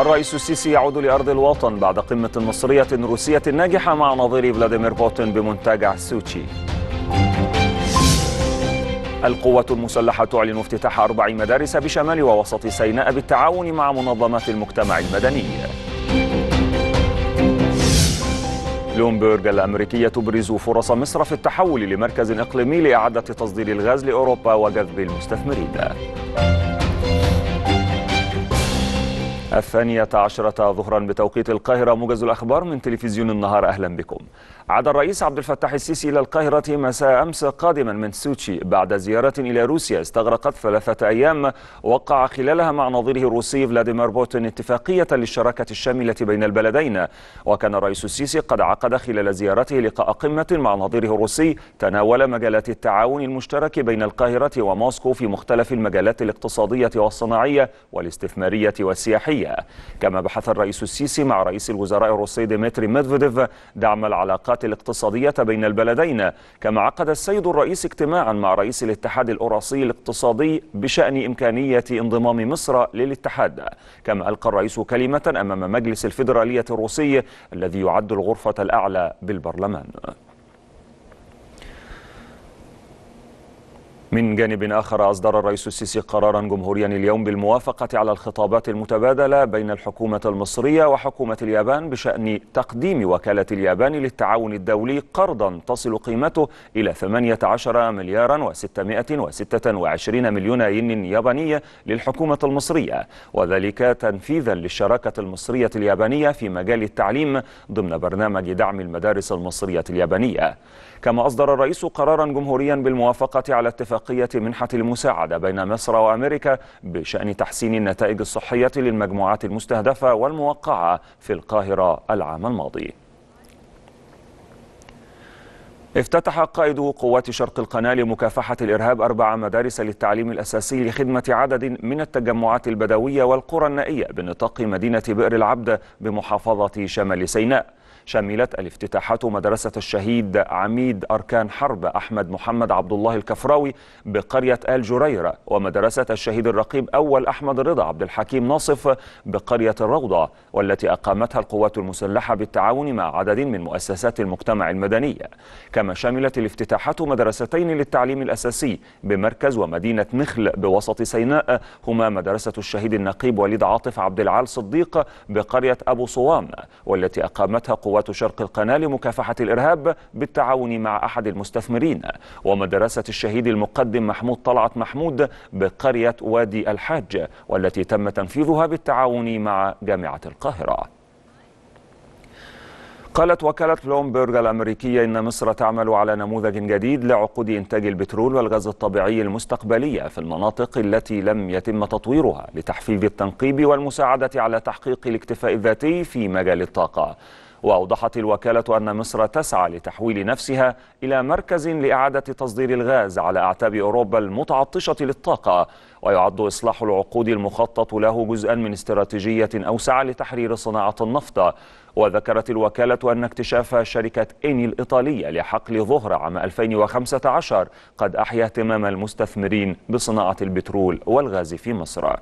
الرئيس السيسي يعود لأرض الوطن بعد قمة مصرية روسية ناجحة مع نظير فلاديمير بوتين بمنتجع سوتشي. القوة المسلحة تعلن افتتاح أربع مدارس بشمال ووسط سيناء بالتعاون مع منظمات المجتمع المدني. بلومبرج الأمريكية تبرز فرص مصر في التحول لمركز إقليمي لإعادة تصدير الغاز لأوروبا وجذب المستثمرين. الثانية عشرة ظهرا بتوقيت القاهرة. موجز الأخبار من تلفزيون النهار أهلا بكم. عاد الرئيس عبد الفتاح السيسي إلى القاهرة مساء أمس قادما من سوتشي بعد زيارة إلى روسيا. استغرقت ثلاثة أيام. وقع خلالها مع نظيره الروسي فلاديمير بوتين اتفاقية للشراكة الشاملة بين البلدين. وكان الرئيس السيسي قد عقد خلال زيارته لقاء قمة مع نظيره الروسي. تناول مجالات التعاون المشترك بين القاهرة وموسكو في مختلف المجالات الاقتصادية والصناعية والاستثمارية والسياحية. كما بحث الرئيس السيسي مع رئيس الوزراء الروسي ديمتري ميدفيديف دعم العلاقات الاقتصادية بين البلدين. كما عقد السيد الرئيس اجتماعا مع رئيس الاتحاد الأوراسي الاقتصادي بشأن إمكانية انضمام مصر للاتحاد. كما ألقى الرئيس كلمة أمام مجلس الفيدرالية الروسي الذي يعد الغرفة الأعلى بالبرلمان. من جانب آخر أصدر الرئيس السيسي قرارا جمهوريا اليوم بالموافقة على الخطابات المتبادلة بين الحكومة المصرية وحكومة اليابان بشأن تقديم وكالة اليابان للتعاون الدولي قرضا تصل قيمته إلى 18 مليارا و626 مليون ين يابانية للحكومة المصرية وذلك تنفيذا للشراكة المصرية اليابانية في مجال التعليم ضمن برنامج دعم المدارس المصرية اليابانية. كما أصدر الرئيس قرارا جمهوريا بالموافقة على اتفاقية منحة المساعدة بين مصر وأمريكا بشأن تحسين النتائج الصحية للمجموعات المستهدفة والموقعة في القاهرة العام الماضي. افتتح قائد قوات شرق القناة لمكافحة الإرهاب أربع مدارس للتعليم الأساسي لخدمة عدد من التجمعات البدوية والقرى النائية بنطاق مدينة بئر العبد بمحافظة شمال سيناء. شملت الافتتاحات مدرسة الشهيد عميد أركان حرب أحمد محمد عبد الله الكفراوي بقرية آل جريرة ومدرسة الشهيد الرقيب أول أحمد رضا عبد الحكيم ناصف بقرية الروضة والتي أقامتها القوات المسلحة بالتعاون مع عدد من مؤسسات المجتمع المدني. كما شملت الافتتاحات مدرستين للتعليم الأساسي بمركز ومدينة مخل بوسط سيناء هما مدرسة الشهيد النقيب وليد عاطف عبد العال صديق بقرية أبو صوام والتي أقامتها قوات شرق القناة لمكافحة الإرهاب بالتعاون مع أحد المستثمرين. ومدرسة الشهيد المقدم محمود طلعت محمود بقرية وادي الحاج والتي تم تنفيذها بالتعاون مع جامعة القاهرة. قالت وكالة بلومبرج الأمريكية إن مصر تعمل على نموذج جديد لعقود إنتاج البترول والغاز الطبيعي المستقبلية في المناطق التي لم يتم تطويرها لتحفيز التنقيب والمساعدة على تحقيق الاكتفاء الذاتي في مجال الطاقة. وأوضحت الوكالة أن مصر تسعى لتحويل نفسها إلى مركز لإعادة تصدير الغاز على أعتاب أوروبا المتعطشة للطاقة ويعد إصلاح العقود المخطط له جزءا من استراتيجية أوسع لتحرير صناعة النفط. وذكرت الوكالة أن اكتشاف شركة إيني الإيطالية لحقل ظهر عام 2015 قد أحيا اهتمام المستثمرين بصناعة البترول والغاز في مصر.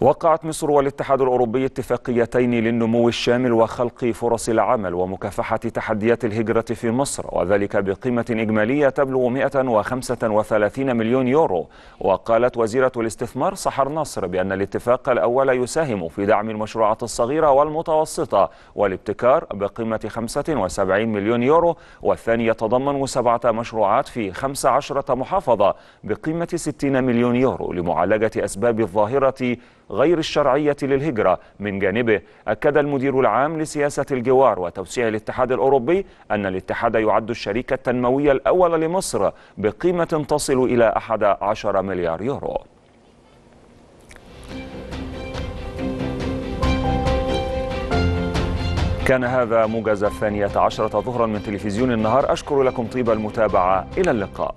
وقعت مصر والاتحاد الأوروبي اتفاقيتين للنمو الشامل وخلق فرص العمل ومكافحة تحديات الهجرة في مصر وذلك بقيمة إجمالية تبلغ 135 مليون يورو. وقالت وزيرة الاستثمار سحر نصر بأن الاتفاق الأول يساهم في دعم المشروعات الصغيرة والمتوسطة والابتكار بقيمة 75 مليون يورو والثاني يتضمن سبعة مشروعات في 15 محافظة بقيمة 60 مليون يورو لمعالجة أسباب الظاهرة غير الشرعية للهجرة. من جانبه أكد المدير العام لسياسة الجوار وتوسيع الاتحاد الأوروبي أن الاتحاد يعد الشريك التنموي الأول لمصر بقيمة تصل إلى 11 مليار يورو. كان هذا موجز الثانية عشرة ظهرا من تلفزيون النهار. أشكر لكم طيب المتابعة. إلى اللقاء.